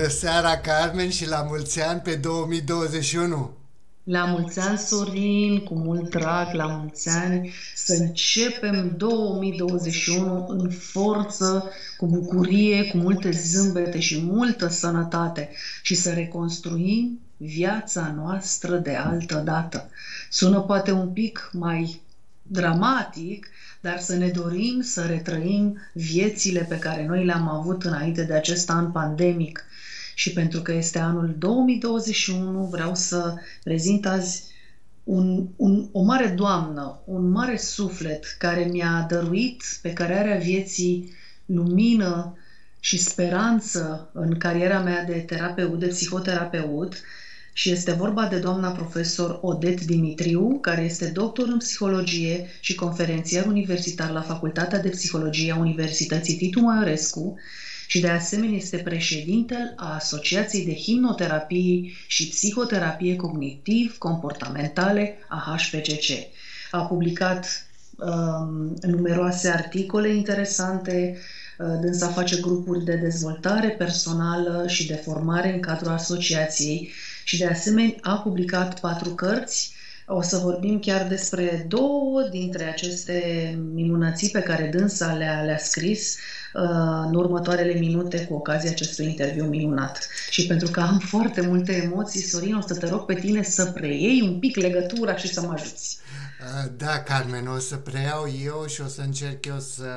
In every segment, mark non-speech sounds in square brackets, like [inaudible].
Bună seara, Carmen, și la mulți ani pe 2021! La mulți ani, Sorin, cu mult drag, la mulți ani, să începem 2021 în forță, cu bucurie, cu multe zâmbete și multă sănătate și să reconstruim viața noastră de altă dată. Sună poate un pic mai dramatic, dar să ne dorim să retrăim viețile pe care noi le-am avut înainte de acest an pandemic. Și pentru că este anul 2021, vreau să prezint azi un, un, o mare doamnă, un mare suflet care mi-a dăruit pe care vieții lumină și speranță în cariera mea de terapeut, de psihoterapeut, și este vorba de doamna profesor Odet Dimitriu, care este doctor în psihologie și conferențiar universitar la Facultatea de Psihologie a Universității Titu Maiorescu și de asemenea este președintele a Asociației de Himnoterapie și Psihoterapie Cognitiv-Comportamentale a HPCC. A publicat um, numeroase articole interesante, uh, dânsa face grupuri de dezvoltare personală și de formare în cadrul asociației și de asemenea a publicat patru cărți. O să vorbim chiar despre două dintre aceste minunății pe care dânsa le-a, le scris uh, în următoarele minute cu ocazia acestui interviu minunat. Și pentru că am foarte multe emoții, Sorin, o să te rog pe tine să preiei un pic legătura și să mă ajuți. Uh, da, Carmen, o să preiau eu și o să încerc eu să,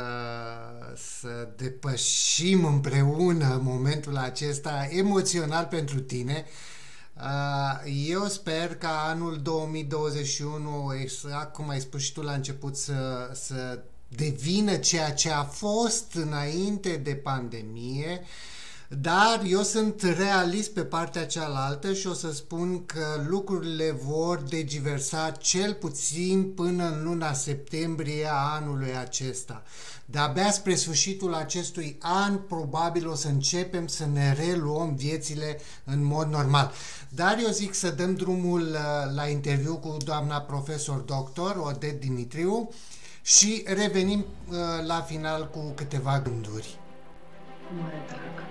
să depășim împreună momentul acesta emoțional pentru tine. Uh, eu sper ca anul 2021, exact cum ai spus și tu la început, să, să devină ceea ce a fost înainte de pandemie, dar eu sunt realist pe partea cealaltă și o să spun că lucrurile vor degiversa cel puțin până în luna septembrie a anului acesta. De-abia spre sfârșitul acestui an, probabil o să începem să ne reluăm viețile în mod normal. Dar eu zic să dăm drumul uh, la interviu cu doamna profesor doctor Odet Dimitriu și revenim uh, la final cu câteva gânduri. Mare drag!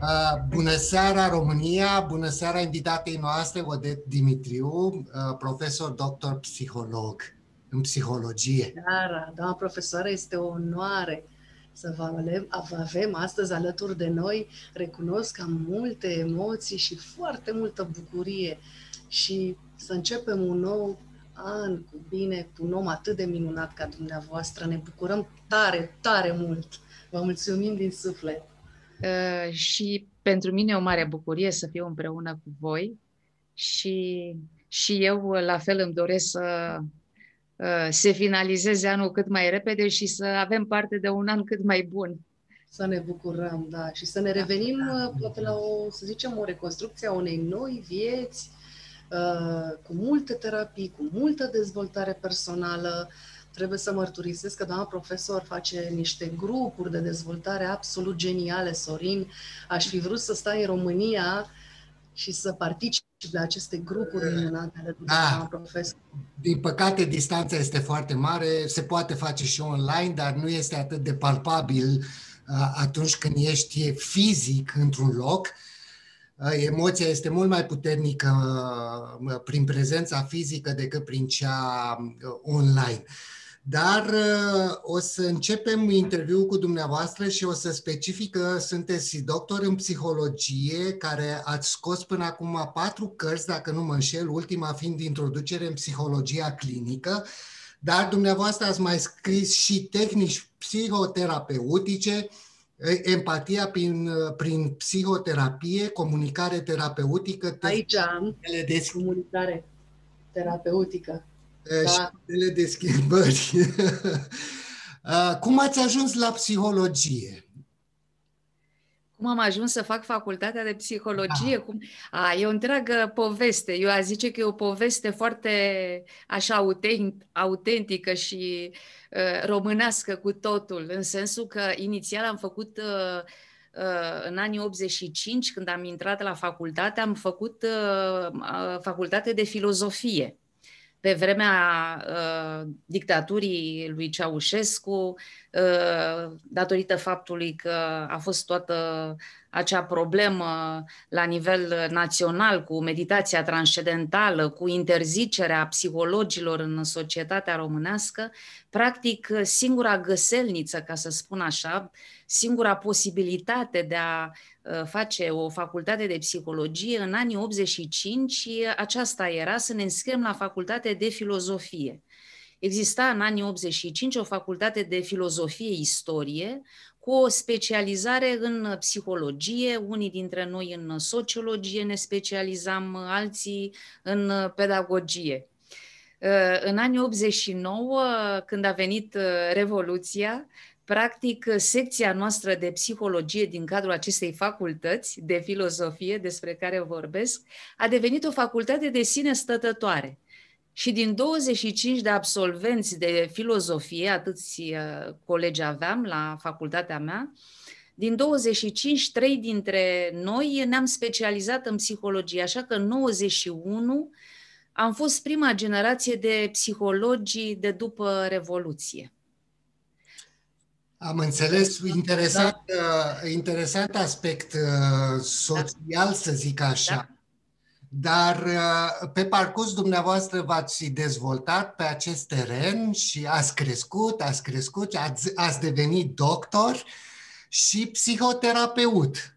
Uh, bună seara România, bună seara invitatei noastre, Odet Dimitriu, uh, profesor doctor psiholog în psihologie. Seara, doamna profesoară, este o onoare să vă avem astăzi alături de noi. Recunosc că am multe emoții și foarte multă bucurie și să începem un nou an cu bine, cu un om atât de minunat ca dumneavoastră. Ne bucurăm tare, tare mult. Vă mulțumim din suflet. Uh, și pentru mine e o mare bucurie să fiu împreună cu voi și, și eu la fel îmi doresc să uh, se finalizeze anul cât mai repede și să avem parte de un an cât mai bun. Să ne bucurăm, da, și să ne revenim da. poate la o, să zicem, o reconstrucție a unei noi vieți, uh, cu multe terapii, cu multă dezvoltare personală, trebuie să mărturisesc că doamna profesor face niște grupuri de dezvoltare absolut geniale, Sorin. Aș fi vrut să stai în România și să particip la aceste grupuri minunate ale da. doamna profesor. Din păcate, distanța este foarte mare, se poate face și online, dar nu este atât de palpabil uh, atunci când ești fizic într-un loc. Uh, emoția este mult mai puternică uh, prin prezența fizică decât prin cea online. Dar uh, o să începem interviul cu dumneavoastră și o să specific că sunteți doctor în psihologie, care ați scos până acum patru cărți, dacă nu mă înșel, ultima fiind introducere în psihologia clinică, dar dumneavoastră ați mai scris și tehnici psihoterapeutice, empatia prin, prin psihoterapie, comunicare terapeutică. Aici am comunicare terapeutică da. și de schimbări. [laughs] Cum ați ajuns la psihologie? Cum am ajuns să fac facultatea de psihologie? Da. Cum... A, e o întreagă poveste. Eu aș zice că e o poveste foarte așa autent, autentică și uh, românească cu totul, în sensul că inițial am făcut uh, uh, în anii 85, când am intrat la facultate, am făcut uh, facultate de filozofie pe vremea uh, dictaturii lui Ceaușescu, uh, datorită faptului că a fost toată acea problemă la nivel național cu meditația transcendentală, cu interzicerea psihologilor în societatea românească, practic singura găselniță, ca să spun așa, singura posibilitate de a uh, face o facultate de psihologie în anii 85, aceasta era să ne înscriem la facultate de filozofie. Exista în anii 85 o facultate de filozofie-istorie cu o specializare în psihologie, unii dintre noi în sociologie ne specializam, alții în pedagogie. În anii 89, când a venit Revoluția, practic, secția noastră de psihologie din cadrul acestei facultăți de filozofie despre care vorbesc a devenit o facultate de sine stătătoare. Și din 25 de absolvenți de filozofie, atâți uh, colegi aveam la facultatea mea, din 25, trei dintre noi ne-am specializat în psihologie, așa că în 91 am fost prima generație de psihologi de după Revoluție. Am înțeles, interesant, da. Uh, interesant aspect uh, social, da. să zic așa. Da. Dar uh, pe parcurs dumneavoastră v-ați dezvoltat pe acest teren și ați crescut, ați crescut, ați, ați devenit doctor și psihoterapeut,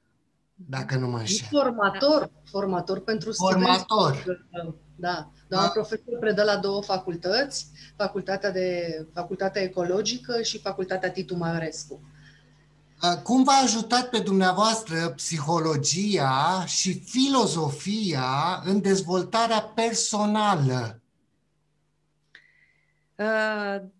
dacă nu mă înșel. Formator, formator pentru formator. studenți. Formator. Da. Doamna da. profesor predă la două facultăți, facultatea, de, facultatea ecologică și facultatea Titu Maiorescu. Cum v-a ajutat pe dumneavoastră psihologia și filozofia în dezvoltarea personală?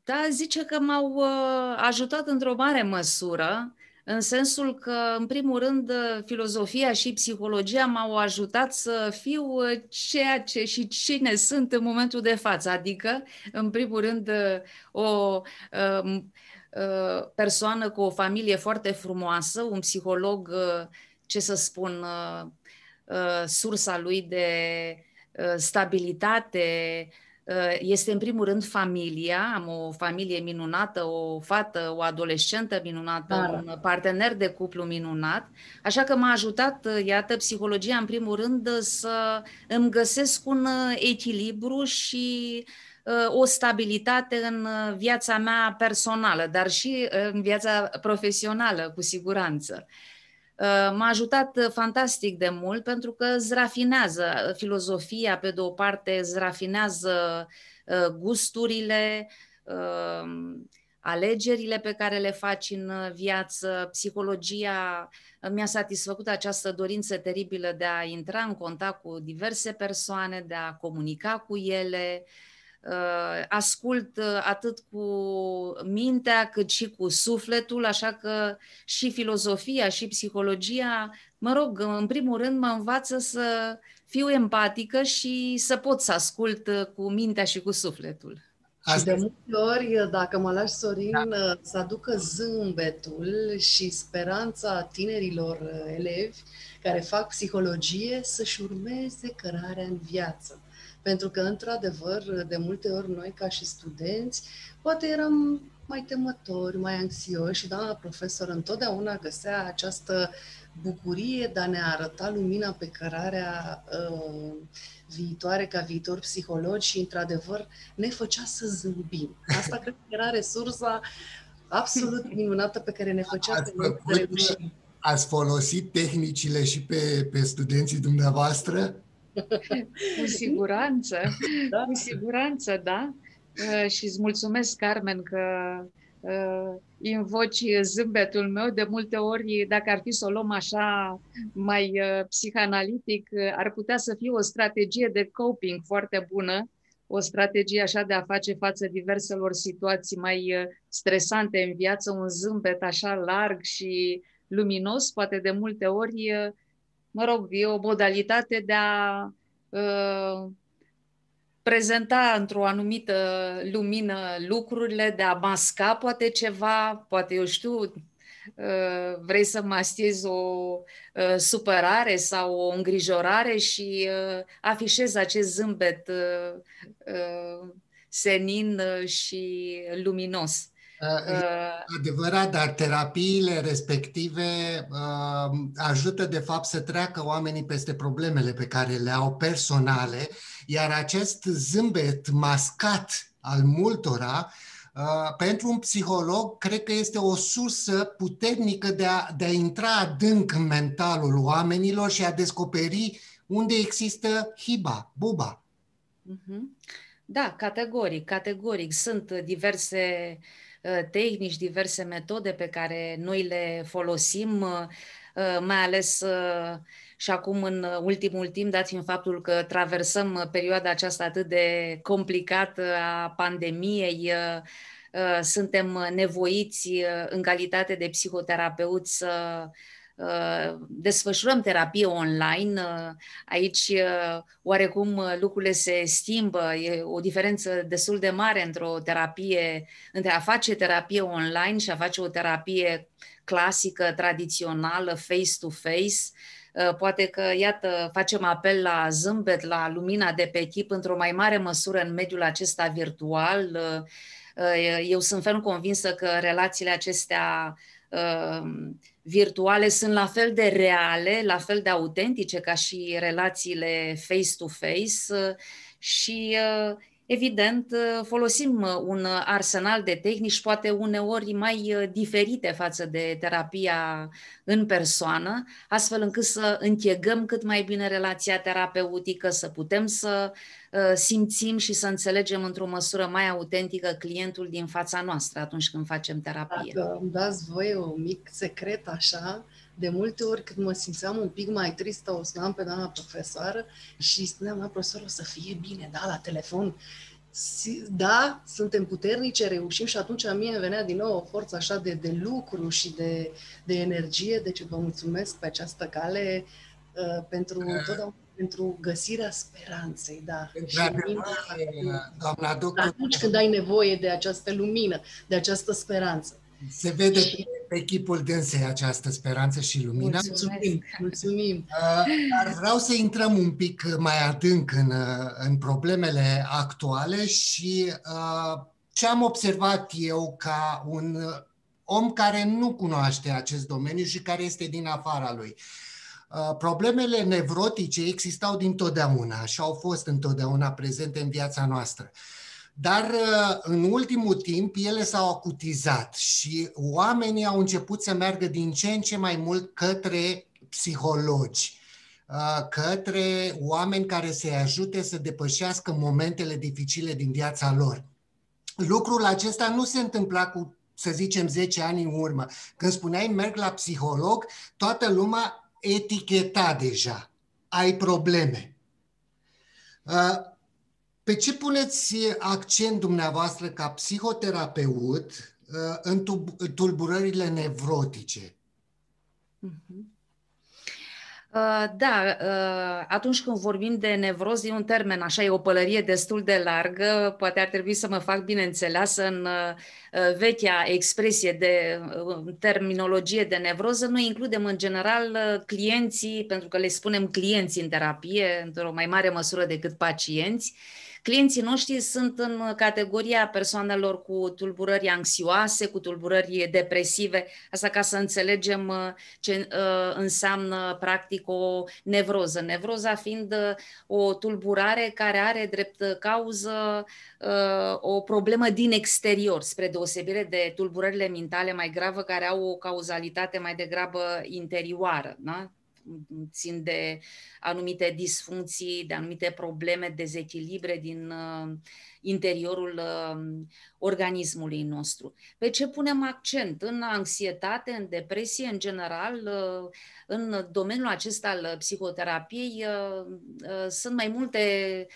Da, zice că m-au uh, ajutat într-o mare măsură, în sensul că, în primul rând, filozofia și psihologia m-au ajutat să fiu uh, ceea ce și cine sunt în momentul de față, adică, în primul rând, uh, o Uh, persoană cu o familie foarte frumoasă, un psiholog, uh, ce să spun, uh, sursa lui de stabilitate, este în primul rând familia, am o familie minunată, o fată, o adolescentă minunată, da. un partener de cuplu minunat, așa că m-a ajutat, iată, psihologia în primul rând să îmi găsesc un echilibru și uh, o stabilitate în uh, viața mea personală, dar și uh, în viața profesională, cu siguranță. Uh, m-a ajutat fantastic de mult pentru că zrafinează filozofia, pe de o parte, zrafinează gusturile, alegerile pe care le faci în viață, psihologia mi-a satisfăcut această dorință teribilă de a intra în contact cu diverse persoane, de a comunica cu ele, uh, Uh, ascult uh, atât cu mintea cât și cu sufletul, așa că și filozofia și psihologia, mă rog, în primul rând mă învață să fiu empatică și să pot să ascult uh, cu mintea și cu sufletul. Și de multe ori, dacă mă lași, Sorin, da. să aducă zâmbetul și speranța tinerilor elevi care fac psihologie să-și urmeze cărarea în viață. Pentru că, într-adevăr, de multe ori noi, ca și studenți, poate eram mai temători, mai anxioși și doamna profesor întotdeauna găsea această bucurie de a ne arăta lumina pe cărarea uh, viitoare ca viitor psihologi și, într-adevăr, ne făcea să zâmbim. Asta cred că era resursa absolut minunată pe care ne făcea ați să reușim. Ați folosit tehnicile și pe, pe studenții dumneavoastră? [laughs] Cu siguranță, da. cu siguranță, da. Uh, și îți mulțumesc, Carmen, că uh, invoci zâmbetul meu. De multe ori, dacă ar fi să o luăm așa mai uh, psihanalitic, ar putea să fie o strategie de coping foarte bună, o strategie așa de a face față diverselor situații mai stresante în viață, un zâmbet așa larg și luminos, poate de multe ori mă rog, e o modalitate de a uh, prezenta într-o anumită lumină lucrurile, de a masca poate ceva, poate eu știu, vrei să mastiezi o supărare sau o îngrijorare și afișezi acest zâmbet senin și luminos. Adevărat, dar terapiile respective uh, ajută de fapt să treacă oamenii peste problemele pe care le au personale, iar acest zâmbet mascat al multora Uh, pentru un psiholog, cred că este o sursă puternică de a, de a intra adânc în mentalul oamenilor și a descoperi unde există hiba, buba. Mhm. Da, categoric, categoric. Sunt diverse uh, tehnici, diverse metode pe care noi le folosim, uh, mai ales și acum în ultimul timp, dat fiind faptul că traversăm perioada aceasta atât de complicată a pandemiei, uh, suntem nevoiți uh, în calitate de psihoterapeuți să uh, desfășurăm terapie online. Aici, oarecum, lucrurile se schimbă. E o diferență destul de mare între o terapie, între a face terapie online și a face o terapie clasică, tradițională, face-to-face. Uh, poate că, iată, facem apel la zâmbet, la lumina de pe chip într-o mai mare măsură în mediul acesta virtual. Uh, uh, eu sunt ferm convinsă că relațiile acestea virtuale sunt la fel de reale, la fel de autentice ca și relațiile face-to-face și Evident, uh, folosim uh, un arsenal de tehnici, poate uneori mai uh, diferite față de terapia în persoană, astfel încât să închegăm cât mai bine relația terapeutică, să putem să simțim și să înțelegem într-o măsură mai autentică clientul din fața noastră atunci când facem terapie. Dacă îmi dați voie un mic secret așa, de multe ori când mă simțeam un pic mai tristă, o sunam pe doamna profesoară și spuneam, doamna profesoară, o să fie bine, da, la telefon. Da, suntem puternice, reușim și atunci a mie îmi venea din nou o forță așa de, de lucru și de, de energie, deci vă mulțumesc pe această cale uh, pentru uh. totdeauna pentru găsirea speranței, da. Și mine, doamna doctor... Atunci când ai nevoie de această lumină, de această speranță. Se vede și... pe chipul dânsei această speranță și lumină. Mulțumim, mulțumim. Uh, dar vreau să intrăm un pic mai adânc în, uh, în problemele actuale și uh, ce am observat eu ca un om care nu cunoaște acest domeniu și care este din afara lui. Problemele nevrotice existau dintotdeauna și au fost întotdeauna prezente în viața noastră. Dar uh, în ultimul timp ele s-au acutizat și oamenii au început să meargă din ce în ce mai mult către psihologi, uh, către oameni care să-i ajute să depășească momentele dificile din viața lor. Lucrul acesta nu se întâmpla cu, să zicem, 10 ani în urmă. Când spuneai merg la psiholog, toată lumea eticheta deja. Ai probleme. Uh, pe ce puneți accent dumneavoastră ca psihoterapeut uh, în tulburările nevrotice? Uh-huh. Da, uh, atunci când vorbim de nevroză, e un termen, așa, e o pălărie destul de largă, poate ar trebui să mă fac bine înțeleasă în vechea expresie de terminologie de nevroză. Noi includem în general clienții, pentru că le spunem clienți în terapie, într-o mai mare măsură decât pacienți, Clienții noștri sunt în categoria persoanelor cu tulburări anxioase, cu tulburări depresive, asta ca să înțelegem uh, ce uh, înseamnă practic o nevroză. Nevroza fiind uh, o tulburare care are drept cauză o problemă din exterior, spre deosebire de tulburările mentale mai grave care au o cauzalitate mai degrabă interioară. Da? Țin de anumite disfuncții, de anumite probleme, dezechilibre din uh, interiorul uh, organismului nostru. Pe ce punem accent? În anxietate, în depresie, în general, uh, în domeniul acesta al psihoterapiei sunt mai multe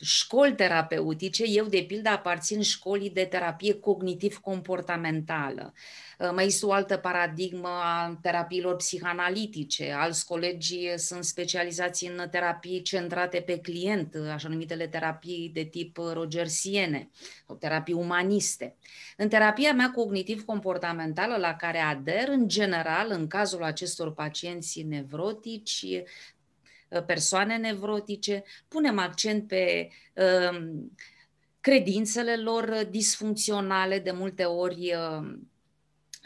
școli terapeutice. Eu, de pildă, aparțin școlii de terapie cognitiv-comportamentală. Uh, mai este o altă paradigmă a terapiilor psihanalitice. Alți colegi sunt specializați în terapii centrate pe client, așa numitele terapii de tip rogersiene sau terapii umaniste. În terapia mea cognitiv-comportamentală la care ader, în general, în cazul acestor pacienți nevrotici, persoane nevrotice, punem accent pe um, credințele lor disfuncționale, de multe ori um,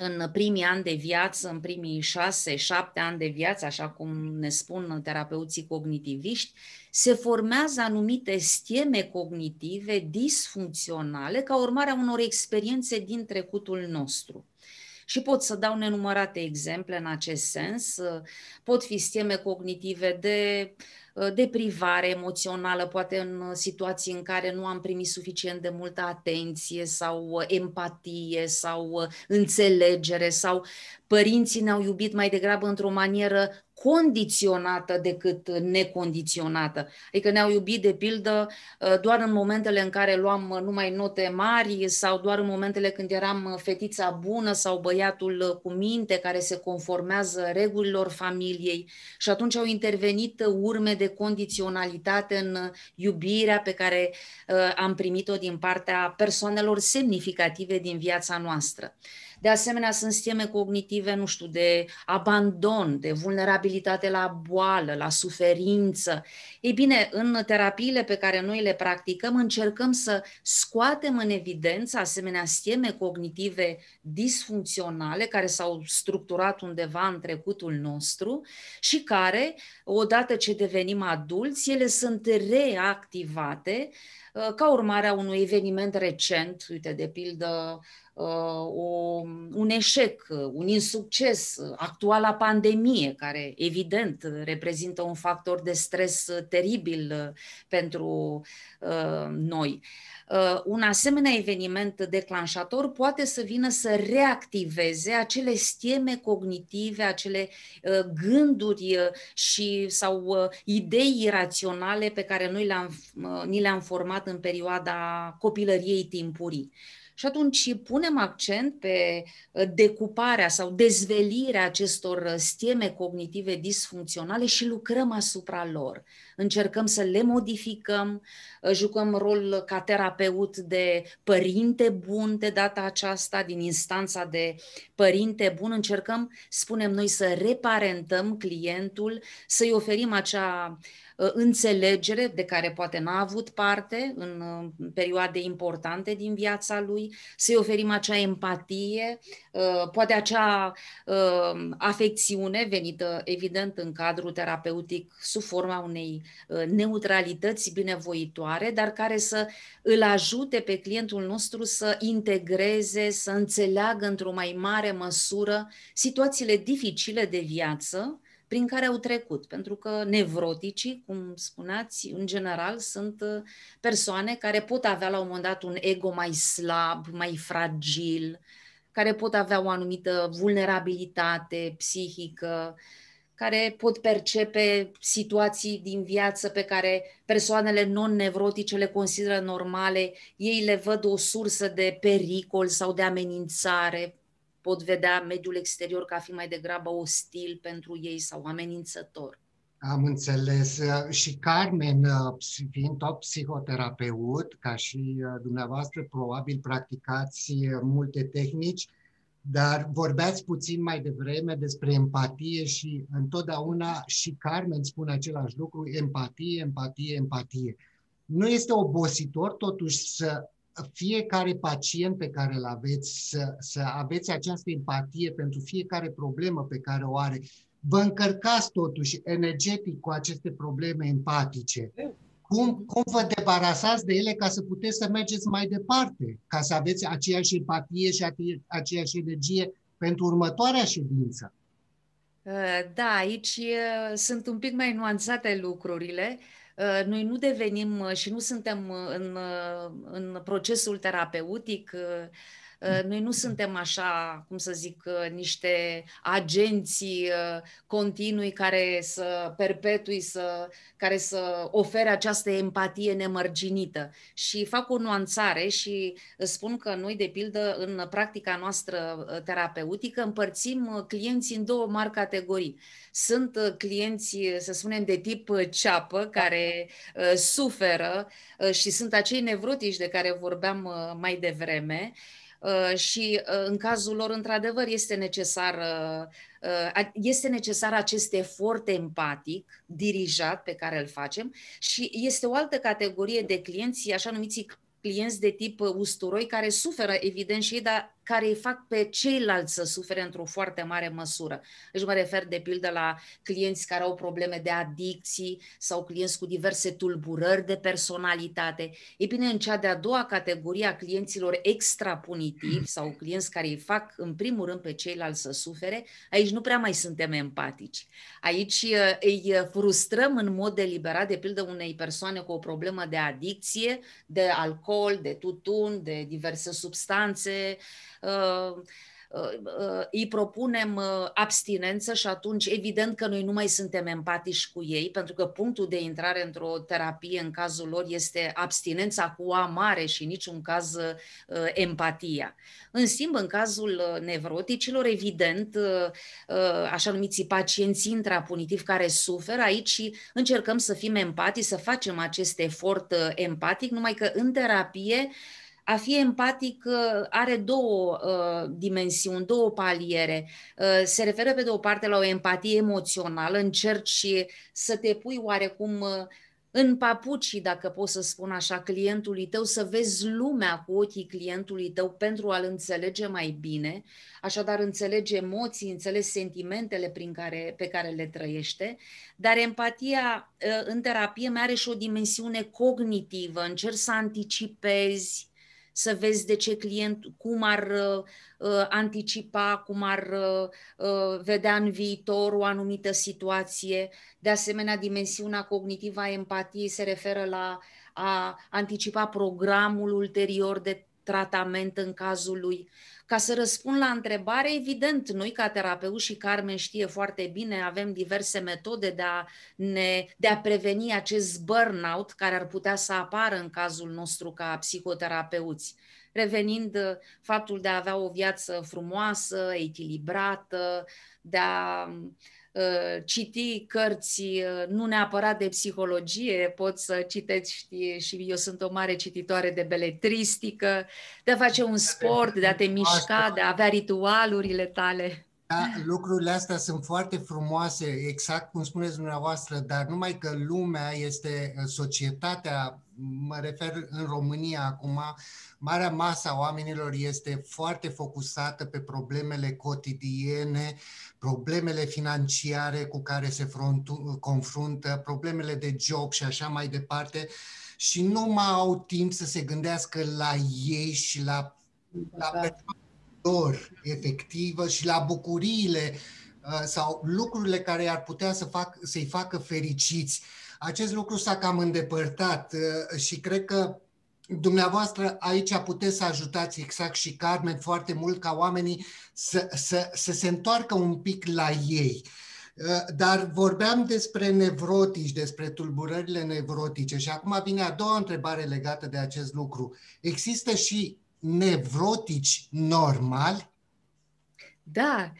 în primii ani de viață, în primii șase, șapte ani de viață, așa cum ne spun terapeuții cognitiviști, se formează anumite steme cognitive disfuncționale ca urmare a unor experiențe din trecutul nostru. Și pot să dau nenumărate exemple în acest sens. Pot fi steme cognitive de uh, deprivare emoțională, poate în situații în care nu am primit suficient de multă atenție sau uh, empatie sau uh, înțelegere sau părinții ne-au iubit mai degrabă într-o manieră condiționată decât necondiționată. Adică ne-au iubit, de pildă, uh, doar în momentele în care luam uh, numai note mari sau doar în momentele când eram uh, fetița bună sau băiatul cu minte care se conformează regulilor familiei și atunci au intervenit urme de condiționalitate în iubirea pe care am primit-o din partea persoanelor semnificative din viața noastră. De asemenea, sunt scheme cognitive, nu știu, de abandon, de vulnerabilitate la boală, la suferință. Ei bine, în terapiile pe care noi le practicăm, încercăm să scoatem în evidență asemenea scheme cognitive disfuncționale care s-au structurat undeva în trecutul nostru și care, odată ce devenim adulți, ele sunt reactivate uh, ca urmare a unui eveniment recent, uite, de pildă, Uh, o, un eșec, un insucces, actuala pandemie, care evident reprezintă un factor de stres teribil uh, pentru uh, noi. Uh, un asemenea eveniment declanșator poate să vină să reactiveze acele steme cognitive, acele uh, gânduri uh, și sau idei iraționale pe care noi le-am, ni le-am format în perioada copilăriei timpurii. Și atunci punem accent pe uh, decuparea sau dezvelirea acestor uh, steme cognitive disfuncționale și lucrăm asupra lor. Încercăm să le modificăm, uh, jucăm rol ca terapeut de părinte bun de data aceasta, din instanța de părinte bun, încercăm, spunem noi, să reparentăm clientul, să-i oferim acea Uh, înțelegere de care poate n-a avut parte în uh, perioade importante din viața lui, să-i oferim acea empatie, uh, poate acea afecțiune venită evident în cadrul terapeutic sub forma unei neutralități binevoitoare, dar care să îl ajute pe clientul nostru să integreze, să înțeleagă într-o mai mare măsură situațiile dificile de viață, prin care au trecut. Pentru că nevroticii, cum spuneați, în general sunt uh, persoane care pot avea la un moment dat un ego mai slab, mai fragil, care pot avea o anumită vulnerabilitate psihică, care pot percepe situații din viață pe care persoanele non-nevrotice le consideră normale, ei le văd o sursă de pericol sau de amenințare, pot vedea mediul exterior ca fi mai degrabă ostil pentru ei sau amenințător. Am înțeles. Și Carmen, fiind tot psihoterapeut, ca și uh, dumneavoastră, probabil practicați uh, multe tehnici, dar vorbeați puțin mai devreme despre empatie și întotdeauna și Carmen spune același lucru, empatie, empatie, empatie. Nu este obositor totuși să fiecare pacient pe care îl aveți, să, să aveți această empatie pentru fiecare problemă pe care o are. Vă încărcați totuși energetic cu aceste probleme empatice. Cum, cum vă debarasați de ele ca să puteți să mergeți mai departe, ca să aveți aceeași empatie și aceeași energie pentru următoarea ședință? Da, aici sunt un pic mai nuanțate lucrurile. Uh, noi nu devenim uh, și nu suntem uh, în, în procesul terapeutic Uh, noi nu suntem așa, cum să zic, uh, niște agenții uh, continui care să perpetui, să, care să ofere această empatie nemărginită. Și fac o nuanțare și spun că noi, de pildă, în practica noastră terapeutică, împărțim clienții în două mari categorii. Sunt clienți, să spunem, de tip ceapă, care suferă și sunt acei nevrotici de care vorbeam mai devreme, Uh, și uh, în cazul lor, într-adevăr, este necesar, uh, este necesar acest efort empatic dirijat pe care îl facem și este o altă categorie de clienți, așa numiți clienți de tip usturoi, care suferă, evident, și ei, dar care îi fac pe ceilalți să sufere într-o foarte mare măsură. Deci mă refer de pildă la clienți care au probleme de adicții sau clienți cu diverse tulburări de personalitate. E bine, în cea de-a doua categorie a clienților extrapunitivi [clears throat] sau clienți care îi fac în primul rând pe ceilalți să sufere, aici nu prea mai suntem empatici. Aici uh, îi frustrăm în mod deliberat, de pildă unei persoane cu o problemă de adicție, de alcool, de tutun, de diverse substanțe, uh, uh, îi propunem abstinență și atunci evident că noi nu mai suntem empatici cu ei, pentru că punctul de intrare într-o terapie în cazul lor este abstinența cu A mare și în niciun caz empatia. În schimb, în cazul nevroticilor, evident, așa numiții pacienți intrapunitivi care suferă, aici încercăm să fim empatici, să facem acest efort empatic, numai că în terapie a fi empatic uh, are două uh, dimensiuni, două paliere. Uh, se referă pe de o parte la o empatie emoțională, încerci să te pui oarecum uh, în papucii, dacă pot să spun așa, clientului tău, să vezi lumea cu ochii clientului tău pentru a-l înțelege mai bine, așadar înțelege emoții, înțelege sentimentele prin care, pe care le trăiește, dar empatia uh, în terapie mai are și o dimensiune cognitivă, încerci să anticipezi, să vezi de ce client, cum ar uh, uh, anticipa, cum ar uh, uh, vedea în viitor o anumită situație. De asemenea, dimensiunea cognitivă a empatiei se referă la a anticipa programul ulterior de tratament în cazul lui. Ca să răspund la întrebare, evident, noi ca terapeuți și Carmen știe foarte bine, avem diverse metode de a, ne, de a preveni acest burnout care ar putea să apară în cazul nostru ca psihoterapeuți. Revenind uh, faptul de a avea o viață frumoasă, echilibrată, de a Uh, citi cărți uh, nu neapărat de psihologie, pot să citeți știi, și eu sunt o mare cititoare de beletristică, de a face un sport, de a te mișca, de a avea ritualurile tale. Da, lucrurile astea sunt foarte frumoase, exact cum spuneți dumneavoastră, dar numai că lumea este, societatea, mă refer în România acum, marea masă a oamenilor este foarte focusată pe problemele cotidiene, problemele financiare cu care se confruntă, problemele de job și așa mai departe și nu mai au timp să se gândească la ei și la, la da lor efectivă și la bucuriile uh, sau lucrurile care ar putea să fac, să-i facă fericiți. Acest lucru s-a cam îndepărtat uh, și cred că dumneavoastră aici puteți să ajutați exact și Carmen foarte mult ca oamenii să, să, să se întoarcă un pic la ei. Uh, dar vorbeam despre nevrotici, despre tulburările nevrotice și acum vine a doua întrebare legată de acest lucru. Există și nevrotici normali? Da,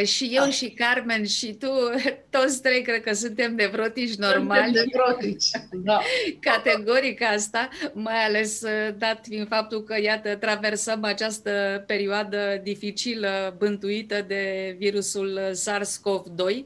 ă, și eu și Carmen și tu, [laughs] toți trei cred că suntem nevrotici normali. Suntem nevrotici, [laughs] da. Categoric asta, mai ales ă, dat fiind faptul că, iată, traversăm această perioadă dificilă, bântuită de virusul SARS-CoV-2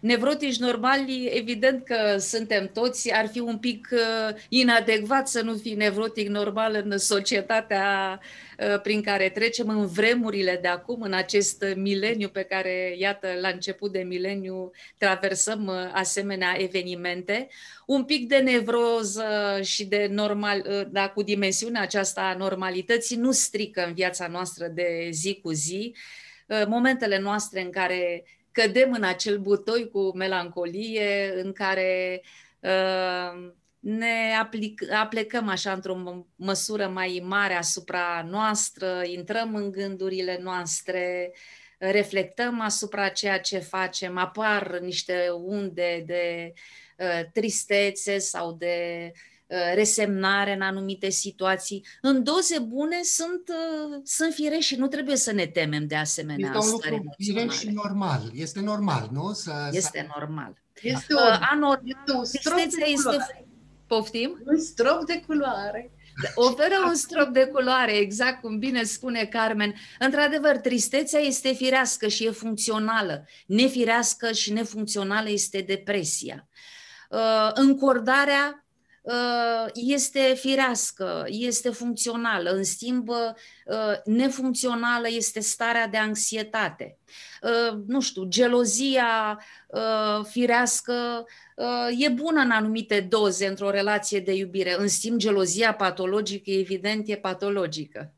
Nevrotici normali, evident că suntem toți, ar fi un pic uh, inadecvat să nu fii nevrotic normal în societatea uh, prin care trecem în vremurile de acum, în acest mileniu pe care, iată, la început de mileniu traversăm uh, asemenea evenimente. Un pic de nevroză și de normal, da, cu dimensiunea aceasta a normalității nu strică în viața noastră de zi cu zi momentele noastre în care cădem în acel butoi cu melancolie în care uh, ne aplic, aplecăm așa într-o măsură mai mare asupra noastră, intrăm în gândurile noastre, reflectăm asupra ceea ce facem, apar niște unde de uh, tristețe sau de uh, resemnare în anumite situații. În doze bune sunt, uh, sunt fire și nu trebuie să ne temem de asemenea Este un lucru firesc și normal. Este normal, nu? Să, este să... normal. Este, o, uh, anormal, este un strop de este Poftim? Un strop de culoare. Oferă un strop de culoare, exact cum bine spune Carmen. Într-adevăr, tristețea este firească și e funcțională. Nefirească și nefuncțională este depresia. Uh, încordarea uh, este firească, este funcțională. În schimb, uh, nefuncțională este starea de anxietate. Nu știu, gelozia firească Uh, e bună în anumite doze într-o relație de iubire. În schimb, gelozia patologică, evident, e patologică.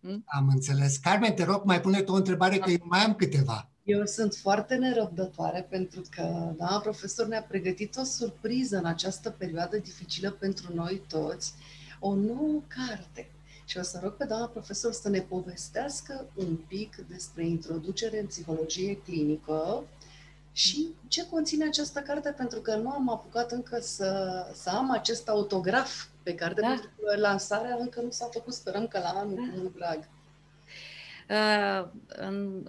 Hm? Am înțeles. Carmen, te rog, mai pune tu o întrebare, că mai am câteva. Eu sunt foarte nerăbdătoare pentru că doamna profesor ne-a pregătit o surpriză în această perioadă dificilă pentru noi toți, o nouă carte. Și o să rog pe doamna profesor să ne povestească un pic despre introducere în psihologie clinică, și ce conține această carte, pentru că nu am apucat încă să, să am acest autograf pe carte, da. pentru că lansarea încă nu s-a făcut, sperăm că la anul, da. cu mult drag. Uh, în,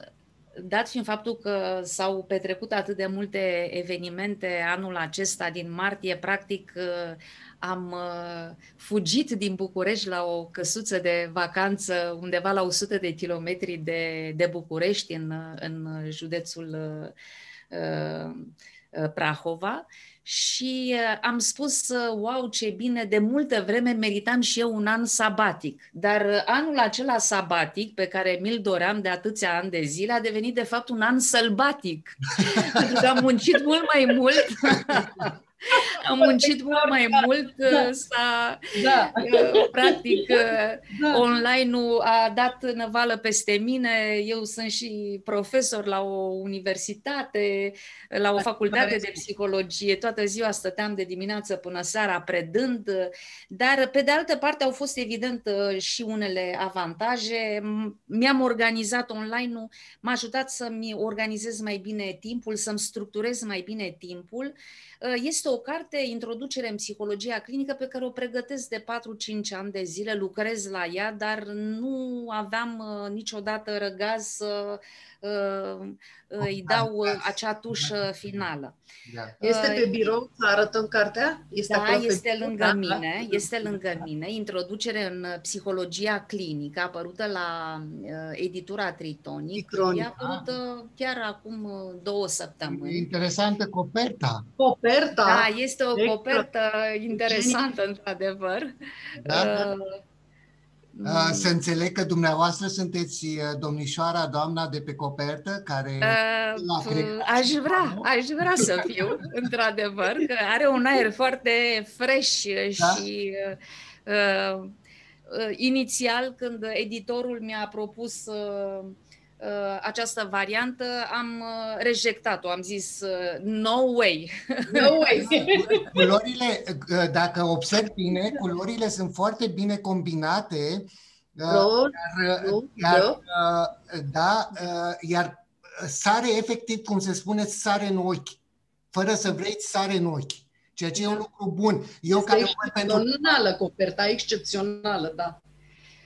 dat fiind faptul că s-au petrecut atât de multe evenimente anul acesta, din martie, practic uh, am uh, fugit din București la o căsuță de vacanță undeva la 100 de kilometri de, de București, în, în județul uh, Uh, uh, Prahova și uh, am spus, wow, ce bine, de multă vreme meritam și eu un an sabatic. Dar anul acela sabatic, pe care mi-l doream de atâția ani de zile, a devenit de fapt un an sălbatic. [laughs] Pentru că am muncit mult mai mult [laughs] am muncit mult mai mult, da. s-a, da. Uh, practic, [laughs] uh, da. online-ul a dat năvală peste mine, eu sunt și profesor la o universitate, la o da, facultate de psihologie, toată ziua stăteam de dimineață până seara predând, dar pe de altă parte au fost evident uh, și unele avantaje. Mi-am organizat online-ul, m-a ajutat să-mi organizez mai bine timpul, să-mi structurez mai bine timpul Uh, este o carte, Introducere în psihologia clinică, pe care o pregătesc de 4-5 ani de zile, lucrez la ea, dar nu aveam uh, niciodată răgaz să uh, îi dau acea tușă finală. Da. Este pe birou să arătăm cartea? Este da, este lângă da, mine, da. este lângă mine. Introducere în psihologia clinică, apărută la editura Tritonic. Tritonic. E apărut chiar acum două săptămâni. Interesantă coperta. Coperta coperta. Da, este o copertă interesantă, într-adevăr. Da? Uh, Uh, să înțeleg că dumneavoastră sunteți uh, domnișoara, doamna de pe copertă care uh, Aș vrea, aș vrea să [laughs] fiu, într-adevăr, că are un aer foarte fresh da? și uh, uh, inițial când editorul mi-a propus uh, Uh, această variantă, am uh, rejectat-o, am zis uh, no way. No way. [laughs] culorile, dacă observ bine, culorile sunt foarte bine combinate. Ro, iar, iar, da, iar sare efectiv, cum se spune, sare în ochi. Fără să vrei, sare în ochi. Ceea ce e un lucru bun. Eu este care excepțională, pentru... coperta excepțională, da.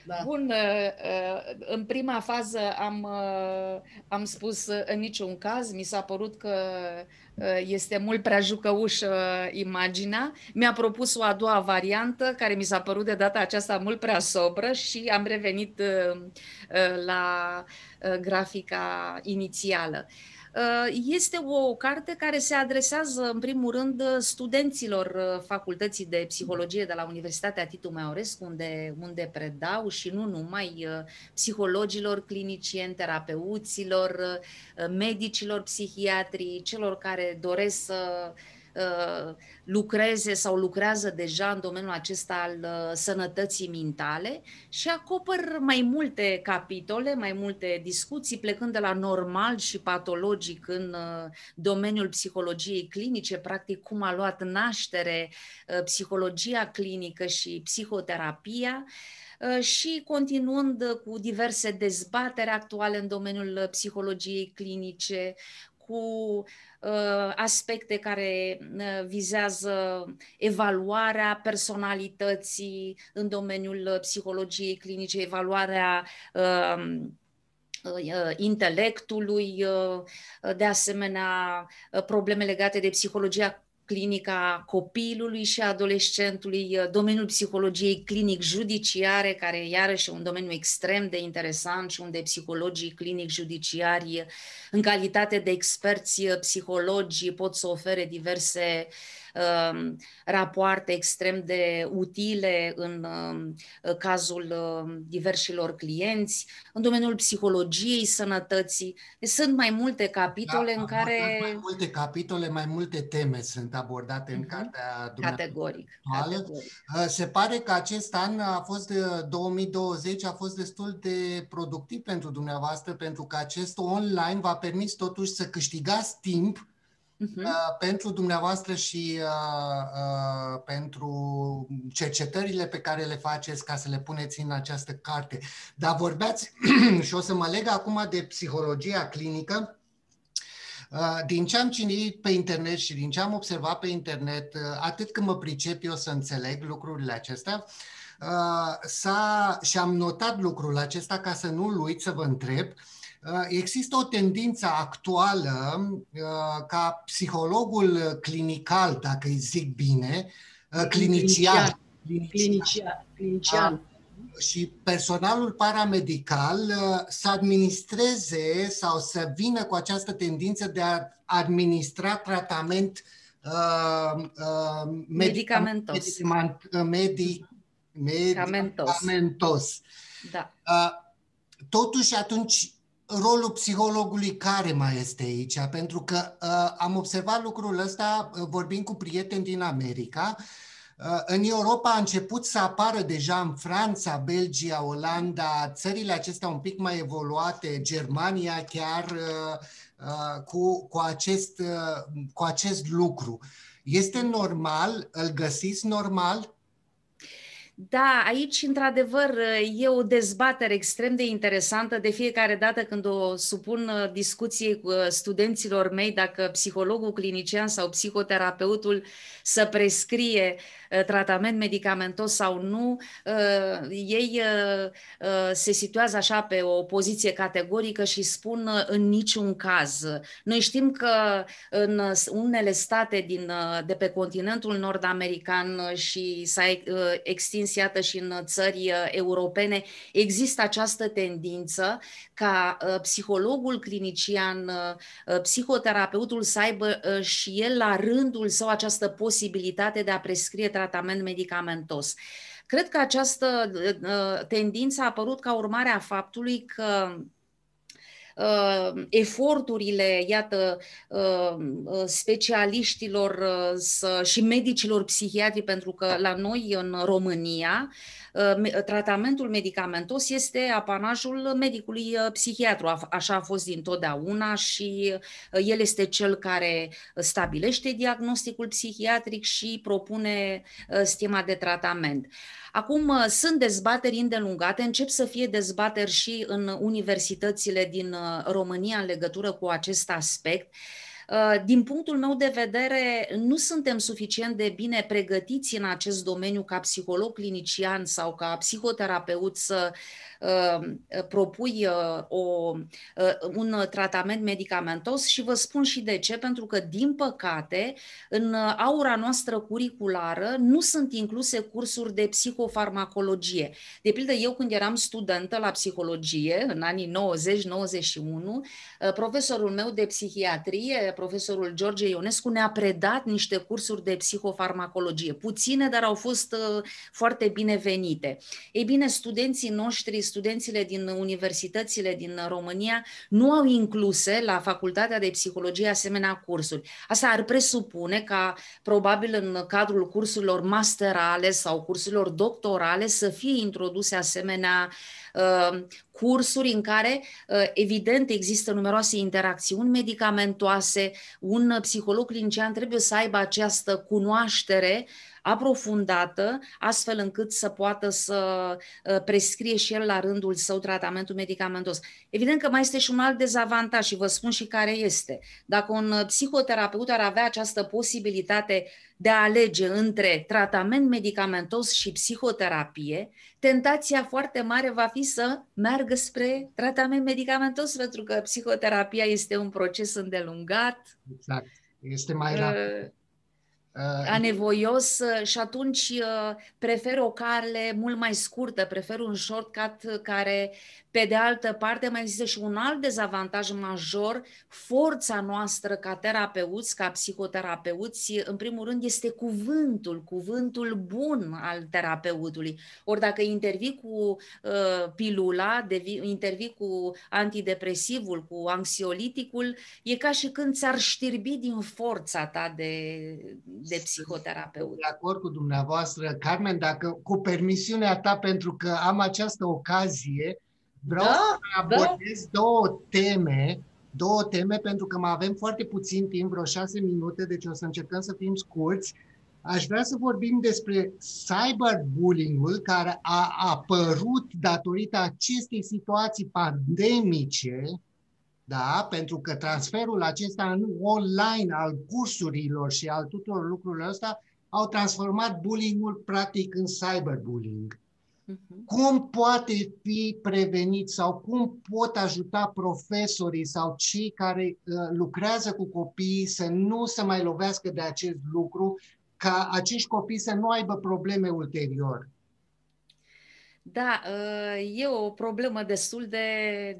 Da. Bun, uh, uh, în prima fază am, uh, am spus în niciun caz, mi s-a părut că este mult prea jucăușă imaginea. Mi-a propus o a doua variantă, care mi s-a părut de data aceasta mult prea sobră și am revenit la grafica inițială. Uh, este o carte care se adresează, în primul rând, studenților uh, Facultății de Psihologie de la Universitatea Titu Meaurescu, unde, unde predau și nu numai uh, psihologilor, clinicieni, terapeuților, medicilor, psihiatrii, celor care doresc să uh, lucreze sau lucrează deja în domeniul acesta al uh, sănătății mintale și acopăr mai multe capitole, mai multe discuții, plecând de la normal și patologic în uh, domeniul psihologiei clinice, practic cum a luat naștere psihologia clinică și psihoterapia, și continuând cu diverse dezbatere actuale în domeniul psihologiei clinice, cu uh, aspecte care uh, vizează evaluarea personalității în domeniul psihologiei clinice, evaluarea um, uh, intelectului, de asemenea probleme legate de psihologia clinica copilului și adolescentului, uh, domeniul psihologiei clinic-judiciare, care iarăși e un domeniu extrem de interesant și unde psihologii clinic-judiciari, în calitate de experți uh, psihologi, pot să ofere diverse uh, Um, rapoarte extrem de utile în um, cazul um, diversilor clienți, în domeniul psihologiei sănătății. Deci sunt mai multe capitole da, în care... Mai multe capitole, mai multe teme sunt abordate uh-huh. în mhm. cartea Categoric, categoric. Uh, se pare că acest an a fost, 2020 uh, a fost destul de productiv pentru dumneavoastră, pentru că acest online v-a permis totuși să câștigați timp uh-huh. pentru dumneavoastră și uh, uh, pentru cercetările pe care le faceți ca să le puneți în această carte. Dar vorbeați, [clears throat] și o să mă leg acum de psihologia clinică, uh, din ce am citit pe internet și din ce am observat pe internet, uh, atât când mă pricep eu să înțeleg lucrurile acestea, uh, s-a, și am notat lucrul acesta ca să nu-l uit să vă întreb, uh, Uh, există o tendință actuală uh, ca psihologul clinical, dacă îi zic bine, uh, clinician, clinician, clinician și personalul paramedical să administreze sau să vină cu această tendință de a administra tratament uh, uh, medicamentos. Medic, medicamentos. medicamentos. Da. Uh, totuși, atunci, rolul psihologului care mai este aici? Pentru că uh, am observat lucrul ăsta uh, vorbind cu prieteni din America. Uh, în Europa a început să apară deja în Franța, Belgia, Olanda, țările acestea un pic mai evoluate, Germania chiar uh, uh, cu, cu, acest, uh, cu acest lucru. Este normal? Îl găsiți normal? Da, aici, într-adevăr, e o dezbatere extrem de interesantă. De fiecare dată când o supun uh, discuției cu uh, studenților mei dacă psihologul clinician sau psihoterapeutul să prescrie uh, tratament medicamentos sau nu, ei se situează așa pe o poziție categorică și spun în niciun caz. Noi știm că în unele state din, de pe continentul nord-american și s-a extins extins, iată, și în țări uh, europene, există această tendință ca uh, psihologul clinician, uh, psihoterapeutul să aibă și el la rândul său această posibilitate de a prescrie tratament medicamentos. Cred că această tendință a apărut ca urmare a faptului că uh, eforturile, iată, uh, specialiștilor uh, să, și medicilor psihiatri, pentru că la noi în România uh, tratamentul medicamentos este apanajul medicului uh, psihiatru. Așa a fost dintotdeauna și uh, el este cel care stabilește diagnosticul psihiatric și propune schema de tratament. Acum uh, sunt dezbateri îndelungate, încep să fie dezbateri și în universitățile din uh, România în legătură cu acest aspect. Uh, din punctul meu de vedere, nu suntem suficient de bine pregătiți în acest domeniu ca psiholog clinician sau ca psihoterapeut să Uh, propui uh, o, uh, un tratament medicamentos și vă spun și de ce, pentru că, din păcate, în aura noastră curriculară nu sunt incluse cursuri de psihofarmacologie. De pildă, eu când eram studentă la psihologie, în anii 90-91, profesorul meu de psihiatrie care profesorul George Ionescu ne-a predat niște cursuri de psihofarmacologie. Puține, dar au fost uh, foarte binevenite. Ei bine, studenții noștri, studențile din universitățile din România, nu au incluse la Facultatea de Psihologie asemenea cursuri. Asta ar presupune ca, probabil în cadrul cursurilor masterale sau cursurilor doctorale, să fie introduse asemenea uh, cursuri în care, uh, evident, există numeroase interacțiuni medicamentoase. Un psiholog clinician trebuie să aibă această cunoaștere aprofundată, astfel încât să poată să uh, prescrie și el la rândul său tratamentul medicamentos. Evident că mai este și un alt dezavantaj și vă spun și care este. Dacă un psihoterapeut ar avea această posibilitate de a alege între tratament medicamentos și psihoterapie, tentația foarte mare va fi să meargă spre tratament medicamentos, pentru că psihoterapia este un proces îndelungat. Exact. Este mai rapid. Uh, anevoios și atunci uh, prefer o cale mult mai scurtă, prefer un shortcut care pe de altă parte, mai există și un alt dezavantaj major. Forța noastră ca terapeuți, ca psihoterapeuți, în primul rând, este cuvântul, cuvântul bun al terapeutului. Ori dacă intervii cu uh, pilula, devi, intervii cu antidepresivul, cu anxioliticul, e ca și când ți-ar știrbi din forța ta de, de psihoterapeut. De acord cu dumneavoastră, Carmen, dacă cu permisiunea ta, pentru că am această ocazie, Vreau da, să abordez da. două teme, două teme, pentru că mai avem foarte puțin timp, vreo șase minute, deci o să încercăm să fim scurți. Aș vrea să vorbim despre cyberbullying-ul care a apărut datorită acestei situații pandemice, da? pentru că transferul acesta în online al cursurilor și al tuturor lucrurilor ăsta au transformat bullying-ul practic în cyberbullying. Uh-huh. Cum poate fi prevenit sau cum pot ajuta profesorii sau cei care uh, lucrează cu copiii să nu se mai lovească de acest lucru, ca acești copii să nu aibă probleme ulterior? Da, ă, e o problemă destul de,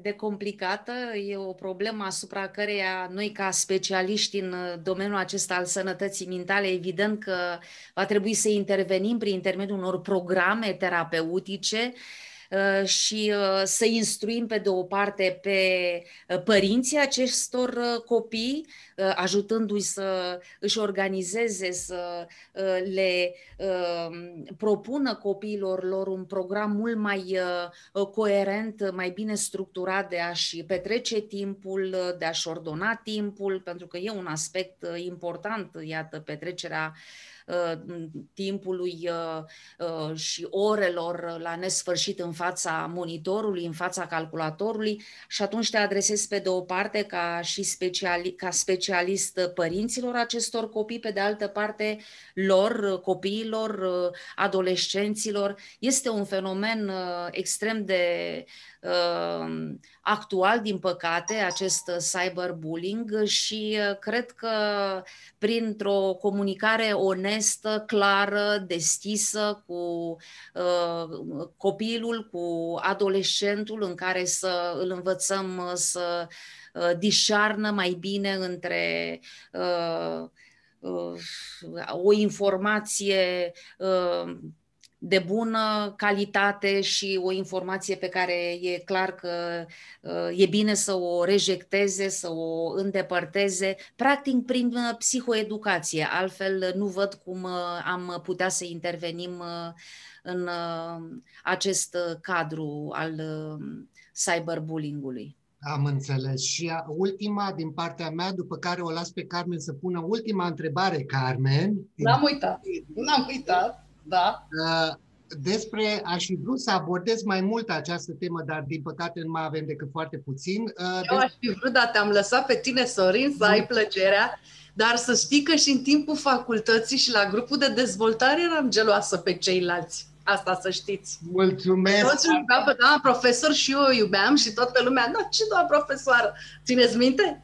de complicată, e o problemă asupra căreia noi ca specialiști în domeniul acesta al sănătății mentale, evident că va trebui să intervenim prin intermediul unor programe terapeutice. Uh, și uh, să instruim pe de o parte pe uh, părinții acestor copii, ajutându-i să își organizeze, să le propună copiilor lor un program mult mai coerent, mai bine structurat de a-și petrece timpul, de a-și ordona timpul, pentru că e un aspect important, iată, petrecerea Uh, timpului uh, uh, și orelor la nesfârșit în fața monitorului, în fața calculatorului și atunci te adresezi pe de o parte ca și speciali, ca specialist părinților acestor copii, pe de altă parte lor, copiilor, adolescenților. Este un fenomen extrem de uh, actual, din păcate, acest cyberbullying și uh, cred că printr-o comunicare onestă, clară, deschisă cu uh, copilul, cu adolescentul în care să îl învățăm să uh, dișarnă mai bine între uh, uh, o informație uh, de bună calitate și o informație pe care e clar că uh, e bine să o rejecteze, să o îndepărteze, practic prin uh, psihoeducație. Altfel nu văd cum uh, am putea să intervenim în acest cadru al cyberbullying-ului. Am înțeles. Și ultima din partea mea, după care o las pe Carmen să pună ultima întrebare, Carmen. N-am uitat. N-am uitat. Da. Uh, despre, aș fi vrut să abordez mai mult această temă, dar din păcate nu mai avem decât foarte puțin. Uh, Eu aș fi vrut, dar te-am lăsat pe tine, Sorin, să ai plăcerea, dar să știi că și în timpul facultății și la grupul de dezvoltare eram geloasă pe ceilalți. Asta să știți. Mulțumesc! Toți îmi pe doamna profesor și eu o iubeam și toată lumea, da, ce doamna profesoară? Țineți minte?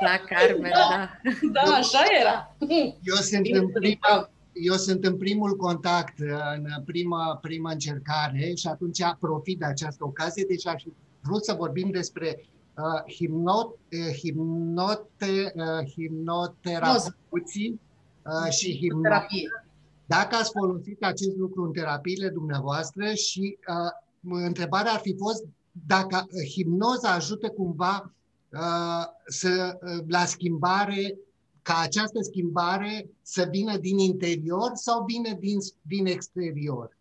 La Carmen, da. Da, așa era. Eu sunt în prima, eu sunt în primul contact, în prima, prima încercare și atunci profit de această ocazie, deci aș vrut să vorbim despre uh, himnot, uh, himnote, uh, himnoterapeuții uh, și himnoterapie. Dacă ați folosit acest lucru în terapiile dumneavoastră și uh, întrebarea ar fi fost dacă hipnoza ajută cumva uh, să, uh, la schimbare, ca această schimbare să vină din interior sau vină din, din exterior.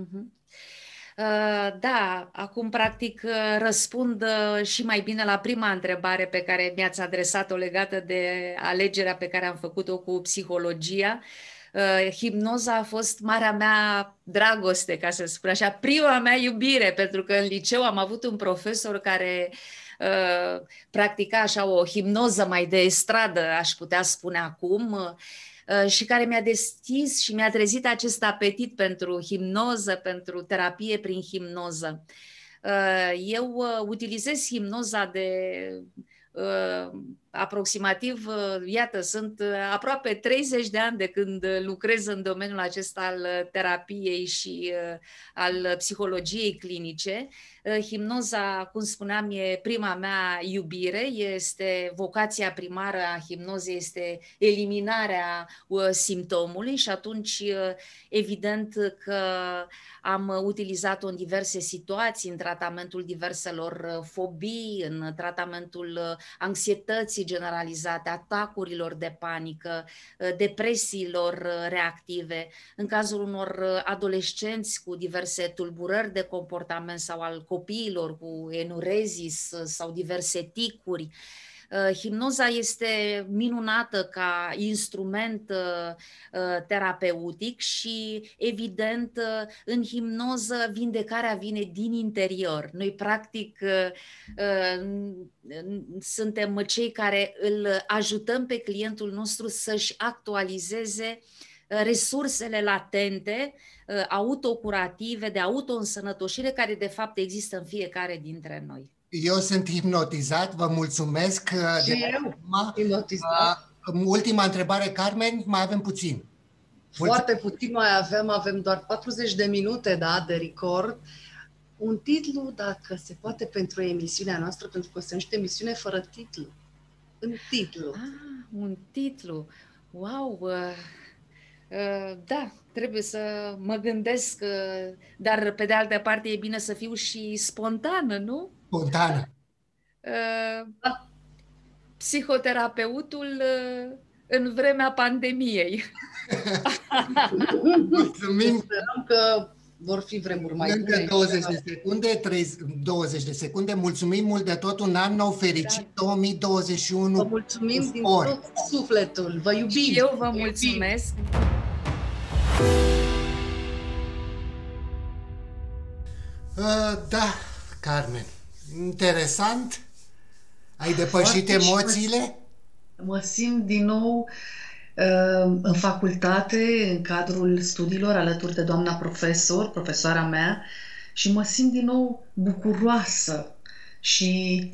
Uh-huh. Uh, da, acum practic uh, răspund uh, și mai bine la prima întrebare pe care mi-ați adresat-o legată de alegerea pe care am făcut-o cu psihologia. Hipnoza a fost marea mea dragoste, ca să spun așa, prima mea iubire, pentru că în liceu am avut un profesor care practica așa o hipnoză mai de stradă, aș putea spune acum, Uh, și care mi-a deschis și mi-a trezit acest apetit pentru himnoză, pentru terapie prin himnoză. Uh, eu uh, utilizez himnoza de aproximativ, iată, sunt aproape 30 de ani de când lucrez în domeniul acesta al terapiei și al psihologiei clinice. Eh, himnoza, cum spuneam, e prima mea iubire, este vocația primară a himnozei, este eliminarea uh, simptomului și atunci uh, evident că am utilizat-o în diverse situații, în tratamentul diverselor uh, fobii, în tratamentul anxietății generalizate, atacurilor de panică, depresiilor reactive, în cazul unor adolescenți cu diverse tulburări de comportament sau al copiilor cu enurezis sau diverse ticuri. Uh, hipnoza este minunată ca instrument uh, uh, terapeutic și, evident, în hipnoză vindecarea vine din interior. Noi, practic, suntem cei care îl ajutăm pe clientul nostru să-și actualizeze resursele latente Uh, autocurative, de auto-însănătoșire, care de fapt există în fiecare dintre noi. Eu sunt hipnotizat, vă mulțumesc. Uh, și de eu, hipnotizat. Uh, ultima întrebare, Carmen, mai avem puțin. Foarte puțin mai avem, avem doar 40 de minute da, de record. Un titlu, dacă se poate, pentru emisiunea noastră, pentru că este niște emisiune fără titlu. Un titlu. Ah, un titlu. Wow! Uh, uh, da, trebuie să mă gândesc, dar pe de altă parte e bine să fiu și spontană, nu? Spontană. Uh, psihoterapeutul uh, în vremea pandemiei. [laughs] Mulțumim! Sperăm că vor fi vremuri mai Încă bune. 20 de secunde, 30, 20 de secunde. Mulțumim mult de tot, un an nou fericit, da. 2021. Vă mulțumim din tot sufletul, vă iubim! Și eu vă mulțumesc! Iubim. Uh, da, Carmen. Interesant. Ai depășit Foarte emoțiile? Mă simt din nou uh, în facultate, în cadrul studiilor, alături de doamna profesor, profesoara mea, și mă simt din nou bucuroasă și,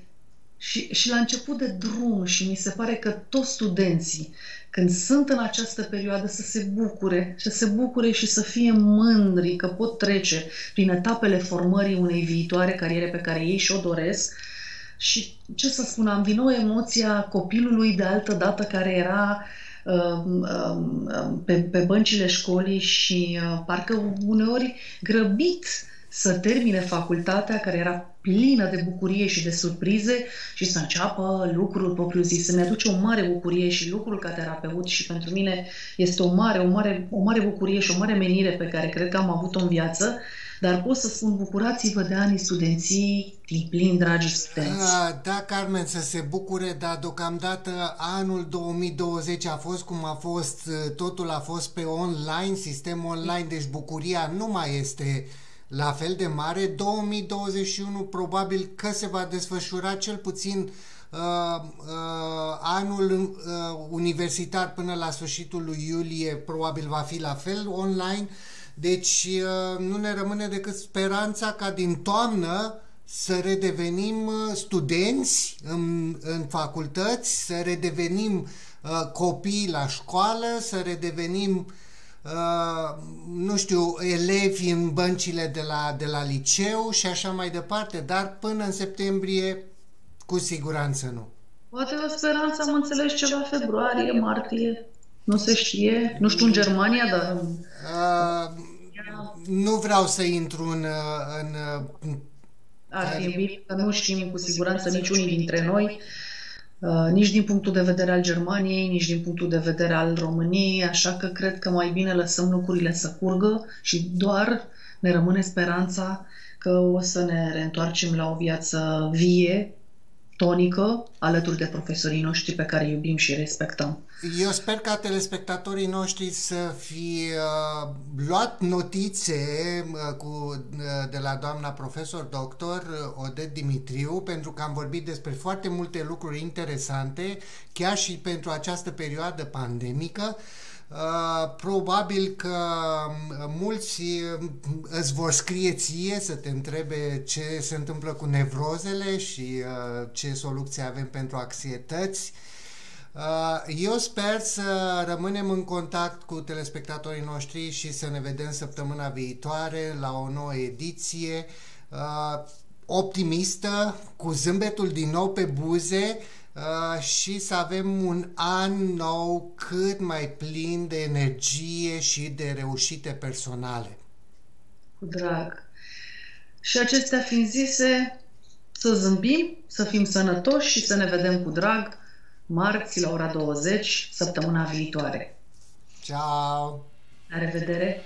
și, și la început de drum și mi se pare că toți studenții când sunt în această perioadă să se bucure, să se bucure și să fie mândri că pot trece prin etapele formării unei viitoare cariere pe care ei și-o doresc. Și ce să spun, am din nou emoția copilului de altă dată care era uh, uh, pe, pe băncile școlii și uh, parcă uneori grăbit să termine facultatea care era plină de bucurie și de surprize și să înceapă lucrul propriu-zis. Să-mi aduce o mare bucurie și lucrul ca terapeut și pentru mine este o mare, o mare, o mare bucurie și o mare menire pe care cred că am avut-o în viață, dar pot să spun bucurați-vă de anii studenții din plin, dragi studenți. Da, da, Carmen, să se bucure, dar deocamdată anul 2020 a fost cum a fost, totul a fost pe online, sistem online, deci bucuria nu mai este la fel de mare. 2021 probabil că se va desfășura cel puțin uh, uh, anul uh, universitar până la sfârșitul lui iulie probabil va fi la fel online. Deci uh, nu ne rămâne decât speranța ca din toamnă să redevenim uh, studenți în, în facultăți, să redevenim uh, copii la școală, să redevenim uh, Uh, nu știu, elevi în băncile de la, de la liceu și așa mai departe, dar până în septembrie Cu siguranță nu. Poate o speranță, am înțeles, ceva februarie, martie. Nu se știe. Nu știu în Germania, dar... Uh, nu vreau să intru în... în ar fi bine că nu știm cu siguranță niciunii dintre noi, uh, nici din punctul de vedere al Germaniei, nici din punctul de vedere al României, așa că cred că mai bine lăsăm lucrurile să curgă și doar ne rămâne speranța că o să ne reîntoarcem la o viață vie, tonică alături de profesorii noștri pe care iubim și respectăm. Eu sper ca telespectatorii noștri să fi uh, luat notițe uh, cu, uh, de la doamna profesor doctor uh, Odet Dimitriu pentru că am vorbit despre foarte multe lucruri interesante chiar și pentru această perioadă pandemică. Uh, Uh, probabil că um, mulți um, îți vor scrie ție să te întrebe ce se întâmplă cu nevrozele și uh, ce soluții avem pentru anxietăți. Uh, eu sper să rămânem în contact cu telespectatorii noștri și să ne vedem săptămâna viitoare la o nouă ediție optimistă, cu zâmbetul din nou pe buze, Uh, și să avem un an nou cât mai plin de energie și de reușite personale. Cu drag. Și acestea fiind zise, să zâmbim, să fim sănătoși și să ne vedem cu drag marți la ora 20, săptămâna viitoare. Ciao! La revedere!